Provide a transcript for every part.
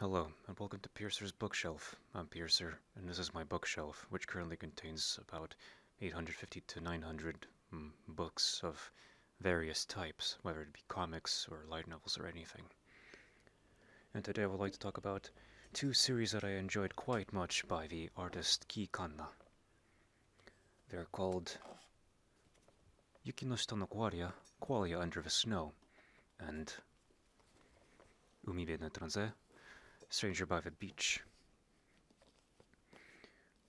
Hello, and welcome to Piercer's Bookshelf. I'm Piercer, and this is my bookshelf, which currently contains about 850 to 900 mm, books of various types, whether it be comics or light novels or anything. And today I would like to talk about two series that I enjoyed quite much by the artist Kii Kanna. They're called Yuki no Shita no Qualia, Qualia Under the Snow, and Umibe no Étranger, Stranger by the Beach.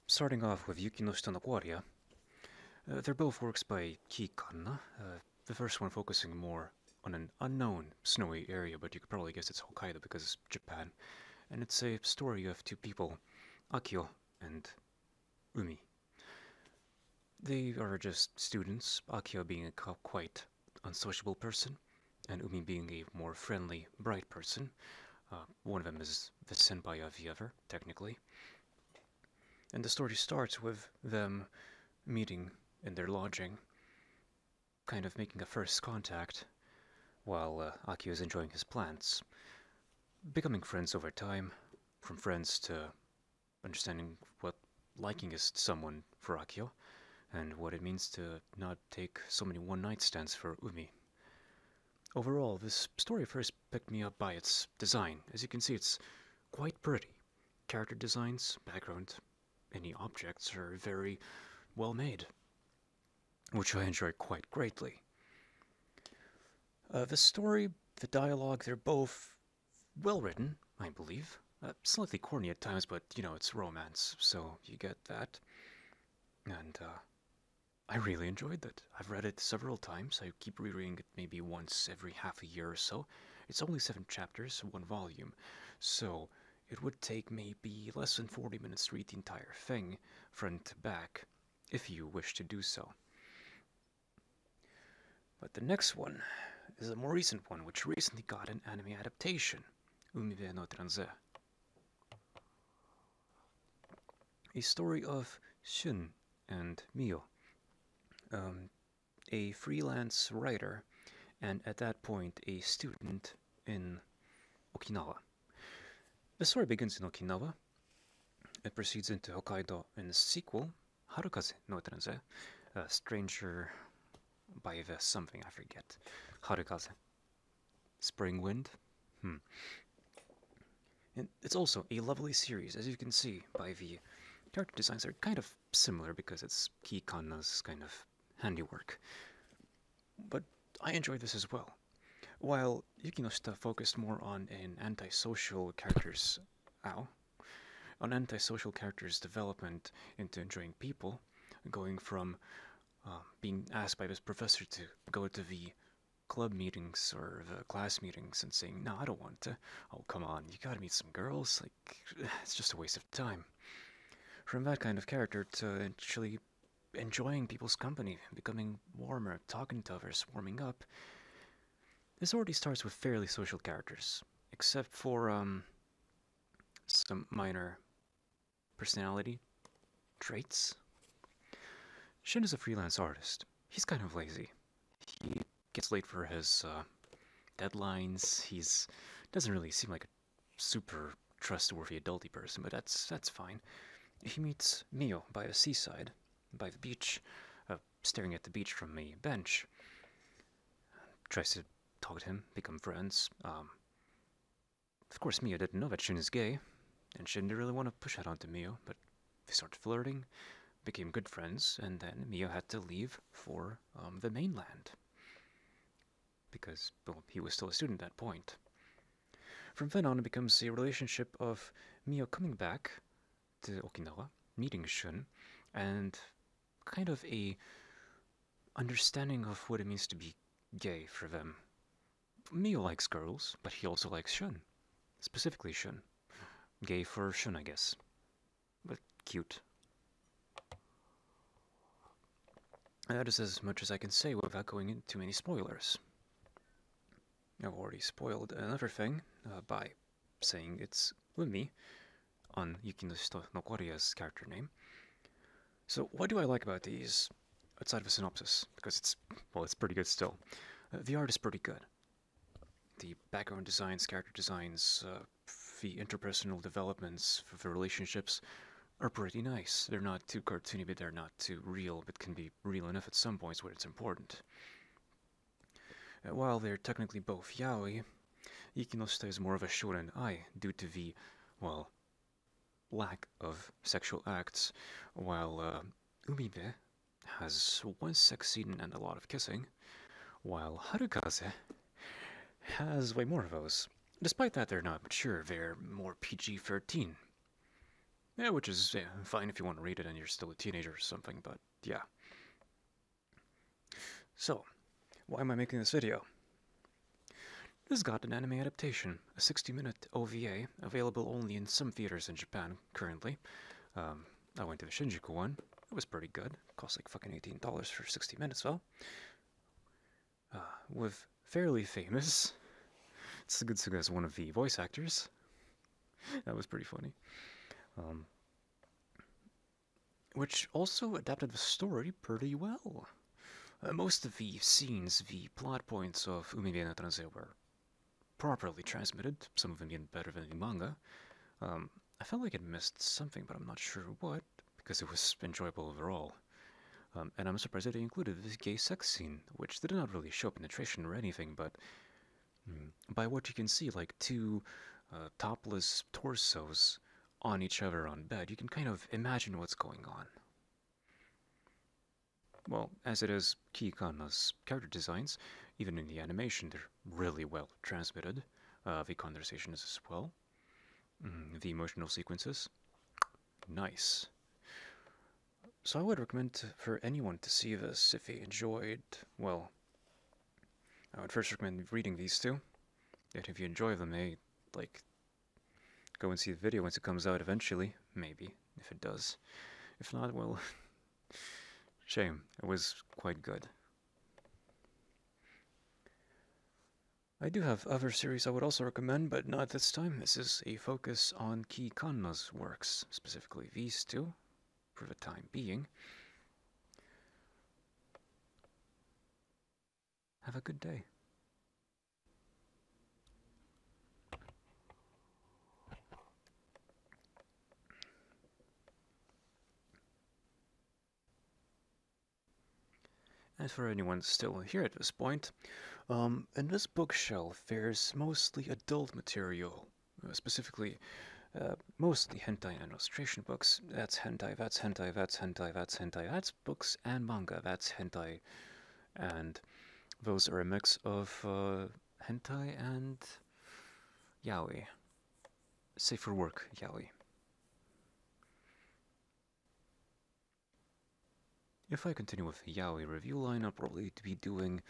Starting off with Yuki no Qualia, uh, they're both works by Kii Kanna, uh, the first one focusing more on an unknown snowy area, but you could probably guess it's Hokkaido because it's Japan. And it's a story of two people, Akio and Umi. They are just students, Akio being a quite unsociable person, and Umi being a more friendly, bright person. Uh, one of them is the senpai of the other, technically. And the story starts with them meeting in their lodging, kind of making a first contact, while uh, Akio is enjoying his plants. Becoming friends over time, from friends to understanding what liking is someone for Akio, and what it means to not take so many one night stands for Umi. Overall, this story first picked me up by its design. As you can see, it's quite pretty. Character designs, background, any objects are very well made, which I enjoy quite greatly. Uh, the story, the dialogue, they're both well written, I believe. Uh, slightly corny at times, but you know, it's romance, so you get that. And uh, I really enjoyed it. I've read it several times. I keep rereading it maybe once every half a year or so. It's only seven chapters, one volume, so it would take maybe less than 40 minutes to read the entire thing, front to back, if you wish to do so. But the next one is a more recent one, which recently got an anime adaptation, Umibe no Étranger. A story of Shun and Mio um, a freelance writer and at that point a student in Okinawa. The story begins in Okinawa. It proceeds into Hokkaido in the sequel, Harukaze no Étranger, a stranger by the something, I forget. Harukaze. Spring Wind? Hmm. And it's also a lovely series, as you can see by the character designs are kind of similar because it's Kii Kanna's kind of handiwork. But I enjoy this as well. While Yuki no Shita focused more on an antisocial character's ow, on antisocial character's development into enjoying people, going from uh, being asked by this professor to go to the club meetings or the class meetings and saying, No, I don't want to. Oh, come on, you gotta meet some girls. Like, it's just a waste of time. From that kind of character to actually enjoying people's company, becoming warmer, talking to others, warming up. This already starts with fairly social characters, except for um, some minor personality traits. Shin is a freelance artist. He's kind of lazy. He gets late for his uh, deadlines. He's doesn't really seem like a super trustworthy adulty person, but that's that's fine. He meets Mio by the seaside by the beach, uh, staring at the beach from a bench. Tries to talk to him, become friends. Um, of course, Mio didn't know that Shun is gay, and Shun didn't really want to push that onto Mio, but they started flirting, became good friends, and then Mio had to leave for um, the mainland. Because, well, he was still a student at that point. From then on, it becomes a relationship of Mio coming back to Okinawa, meeting Shun, and kind of a understanding of what it means to be gay for them. Mio likes girls, but he also likes Shun. Specifically Shun. Gay for Shun, I guess. But cute. That is as much as I can say without going into many spoilers. I've already spoiled another thing uh, by saying it's me on Yuki no Shita no Qualia's character name. So what do I like about these outside of a synopsis? Because it's, well, it's pretty good still. Uh, the art is pretty good. The background designs, character designs, uh, the interpersonal developments for the relationships are pretty nice. They're not too cartoony, but they're not too real, but can be real enough at some points where it's important. Uh, while they're technically both yaoi, Yuki no Shita is more of a shonen ai due to the, well, lack of sexual acts, while uh, Umibe has one sex scene and a lot of kissing, while Harukaze has way more of those. Despite that, they're not mature, they're more PG 13. Yeah, which is yeah, fine if you want to read it and you're still a teenager or something, but yeah. So, why am I making this video? This got an anime adaptation, a 60 minute OVA, available only in some theaters in Japan currently. Um, I went to the Shinjuku one. It was pretty good. it Cost like fucking $18 for 60 minutes, though. Uh, with fairly famous Tsugutsuga as one of the voice actors. that was pretty funny. Um, which also adapted the story pretty well. Uh, most of the scenes, the plot points of Umibe no were properly transmitted, some of them even better than the manga. Um, I felt like it missed something, but I'm not sure what, because it was enjoyable overall. Um, and I'm surprised that they included this gay sex scene, which did not really show penetration or anything, but mm, by what you can see, like two uh, topless torsos on each other on bed, you can kind of imagine what's going on. Well, as it is Kii Kanna's character designs, even in the animation, they're really well transmitted. Uh, the conversations as well. Mm, the emotional sequences, nice. So I would recommend for anyone to see this if they enjoyed, well, I would first recommend reading these two. And if you enjoy them, they, like, go and see the video once it comes out eventually. Maybe, if it does. If not, well, shame. It was quite good. I do have other series I would also recommend, but not this time. This is a focus on Kii Kanna's works, specifically these two, for the time being. Have a good day. And for anyone still here at this point, um, in this bookshelf there's mostly adult material, uh, specifically uh, mostly hentai and illustration books. That's hentai, that's hentai, that's hentai, that's hentai, that's books and manga, that's hentai. And those are a mix of uh, hentai and yaoi. Safe for work yaoi. If I continue with the Yaoi review line, I'll probably be doing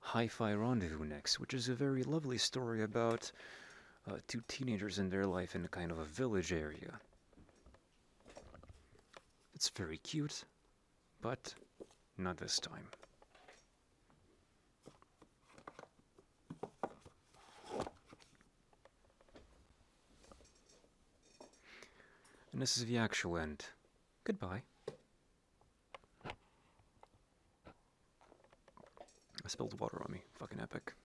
Hi-Fi Rendezvous next, which is a very lovely story about uh, two teenagers in their life in a kind of a village area. It's very cute, but not this time. And this is the actual end. Goodbye. I spilled water on me. Fucking epic.